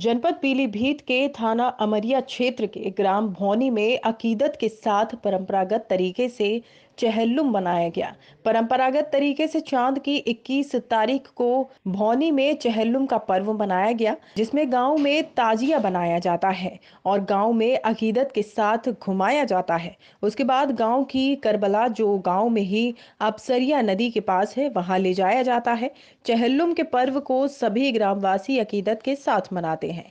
जनपद पीलीभीत के थाना अमरिया क्षेत्र के ग्राम भौनी में अकीदत के साथ परंपरागत तरीके से चहल्लुम मनाया गया। परंपरागत तरीके से चाँद की 21 तारीख को भौनी में चहलुम का पर्व मनाया गया, जिसमें गाँव में ताजिया बनाया जाता है और गाँव में अकीदत के साथ घुमाया जाता है। उसके बाद गाँव की करबला, जो गाँव में ही अपसरिया नदी के पास है, वहाँ ले जाया जाता है। चहल्लुम के पर्व को सभी ग्रामवासी अकीदत के साथ मनाते हैं।